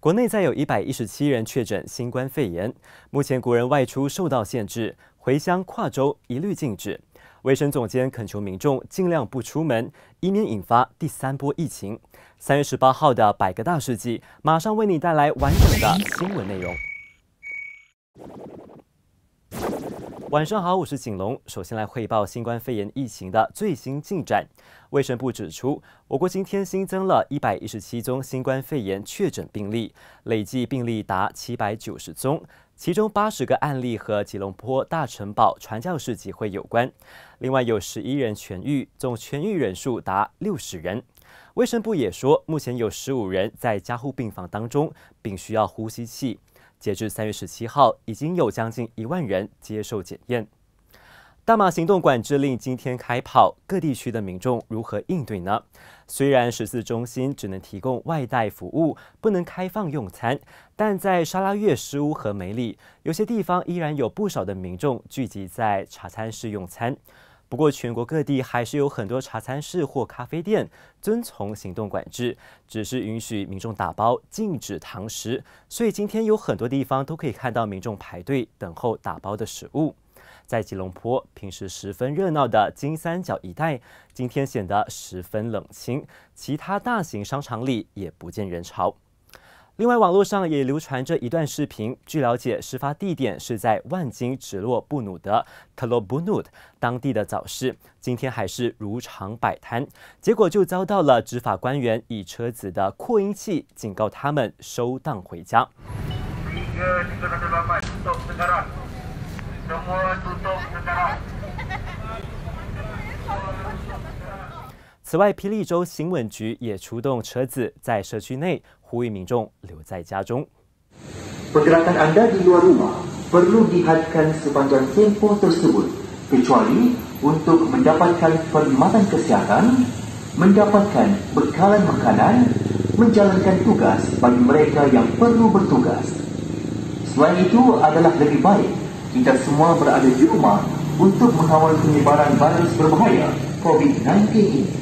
国内再有一百一十七人确诊新冠肺炎，目前国人外出受到限制，回乡跨州一律禁止。卫生总监恳求民众尽量不出门，以免引发第三波疫情。三月十八号的百个大事记，马上为你带来完整的新闻内容。晚上好，我是景龙。首先来汇报新冠肺炎疫情的最新进展。卫生部指出，我国今天新增了一百一十七宗新冠肺炎确诊病例，累计病例达七百九十宗，其中八十个案例和吉隆坡大城堡传教士集会有关。另外有十一人痊愈，总痊愈人数达六十人。卫生部也说，目前有十五人在加护病房当中，并需要呼吸器。截至三月十七号，已经有将近一万人接受检验。大马行动管制令今天开跑，各地区的民众如何应对呢？虽然十四中心只能提供外带服务，不能开放用餐，但在沙拉越、诗屋和梅里，有些地方依然有不少的民众聚集在茶餐室用餐。不过，全国各地还是有很多茶餐室或咖啡店遵从行动管制，只是允许民众打包，禁止堂食。所以今天有很多地方都可以看到民众排队等候打包的食物。在吉隆坡，平时十分热闹的金三角一带，今天显得十分冷清，其他大型商场里也不见人潮。另外，网络上也流传着一段视频。据了解，事发地点是在万金直落布努的 t l o b u n u t 当地的早市，今天还是如常摆摊，结果就遭到了执法官员以车子的扩音器警告他们收档回家。此外，霹雳州新闻局也出动车子在社区内。呼吁民众留在家中。Pergerakan anda di luar rumah perlu dihadkan sepanjang tempoh tersebut kecuali untuk mendapatkan perkhidmatan kesihatan, mendapatkan bekalan makanan, menjalankan tugas bagi mereka yang perlu bertugas. Selain itu adalah lebih baik kita semua berada di rumah untuk mengawal penyebaran virus berbahaya COVID-19 ini.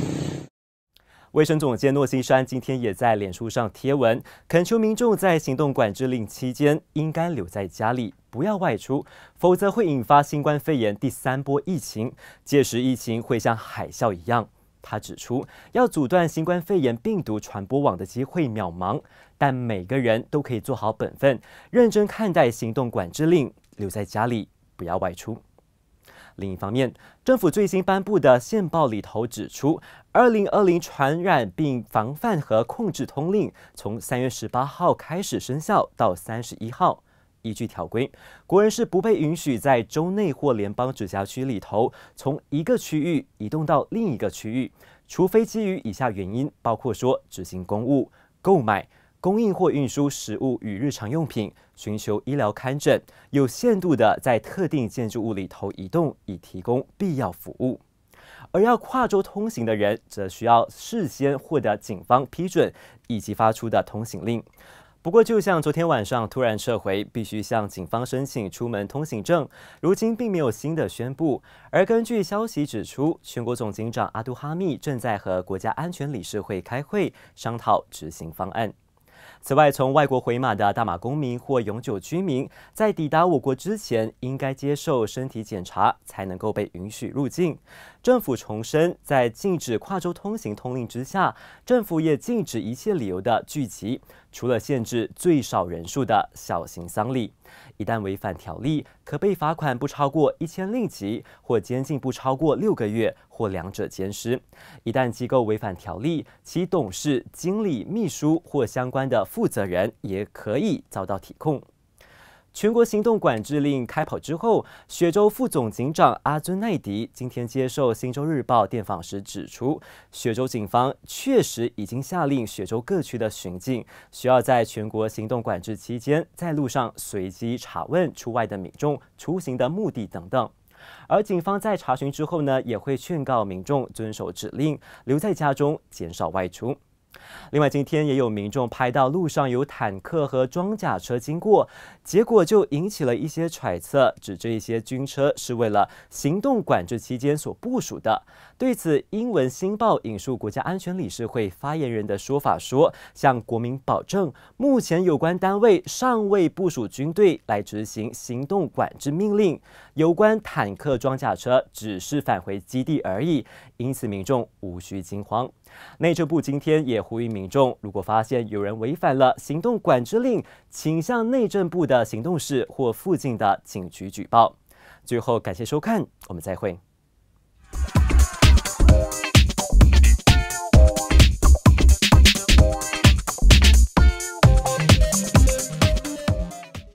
卫生总监诺西山今天也在脸书上贴文，恳求民众在行动管制令期间应该留在家里，不要外出，否则会引发新冠肺炎第三波疫情。届时疫情会像海啸一样。他指出，要阻断新冠肺炎病毒传播网的机会渺茫，但每个人都可以做好本分，认真看待行动管制令，留在家里，不要外出。另一方面，政府最新颁布的宪报里头指出，二零二零传染病防范和控制通令从三月十八号开始生效到三十一号。依据条规，国人是不被允许在州内或联邦直辖区里头从一个区域移动到另一个区域，除非基于以下原因，包括说执行公务、购买。供应或运输食物与日常用品，寻求医疗看诊，有限度的在特定建筑物里头移动，以提供必要服务。而要跨州通行的人，则需要事先获得警方批准以及发出的通行令。不过，就像昨天晚上突然撤回必须向警方申请出门通行证，如今并没有新的宣布。而根据消息指出，全国总警长阿杜哈密正在和国家安全理事会开会，商讨执行方案。此外，从外国回马的大马公民或永久居民，在抵达我国之前，应该接受身体检查，才能够被允许入境。政府重申，在禁止跨州通行通令之下，政府也禁止一切理由的聚集，除了限制最少人数的小型丧礼。一旦违反条例，可被罚款不超过一千令吉，或监禁不超过六个月，或两者兼施。一旦机构违反条例，其董事、经理、秘书或相关的负责人也可以遭到提控。全国行动管制令开跑之后，雪州副总警长阿尊奈迪今天接受《新洲日报》电访时指出，雪州警方确实已经下令雪州各区的巡警需要在全国行动管制期间，在路上随机查问出外的民众出行的目的等等。而警方在查询之后呢，也会劝告民众遵守指令，留在家中，减少外出。另外，今天也有民众拍到路上有坦克和装甲车经过，结果就引起了一些揣测，指这一些军车是为了行动管制期间所部署的。对此，英文《新报》引述国家安全理事会发言人的说法说，向国民保证，目前有关单位尚未部署军队来执行行动管制命令，有关坦克、装甲车只是返回基地而已，因此民众无需惊慌。内政部今天也呼吁民众，如果发现有人违反了行动管制令，请向内政部的行动室或附近的警局举报。最后，感谢收看，我们再会。